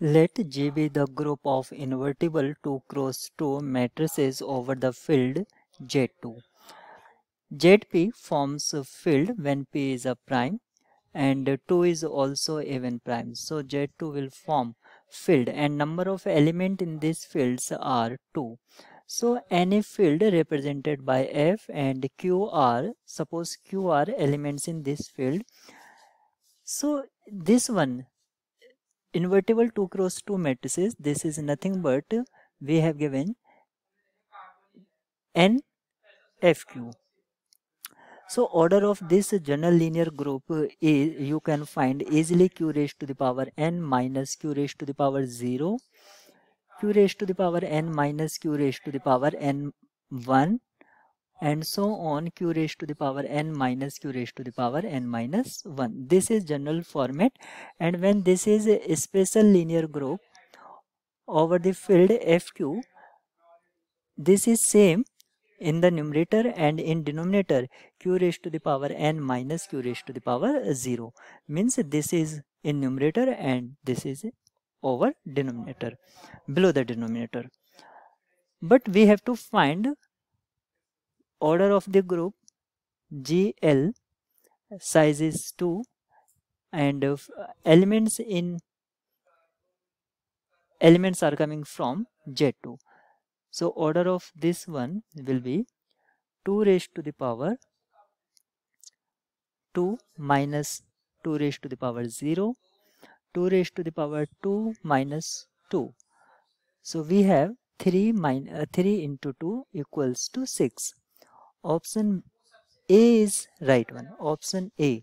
Let G be the group of invertible 2 cross 2 matrices over the field Z2. ZP forms a field when P is a prime and 2 is also even prime. So Z2 will form field and number of element in these fields are 2. So any field represented by F and Q are, suppose Q are elements in this field. So this one invertible 2 cross 2 matrices this is nothing but we have given n fq so order of this general linear group is you can find easily q raised to the power n minus q raised to the power 0 q raised to the power n minus q raised to the power n 1 and so on q raised to the power n minus q raised to the power n minus 1 this is general format and when this is a special linear group over the field fq this is same in the numerator and in denominator q raised to the power n minus q raised to the power 0 means this is in numerator and this is over denominator below the denominator. But we have to find order of the group GL size is 2 and uh, elements in elements are coming from Z2 so order of this one will be 2 raised to the power 2 minus 2 raised to the power 0 2 raised to the power 2 minus 2 so we have 3 min uh, 3 into 2 equals to 6 option A is right one option A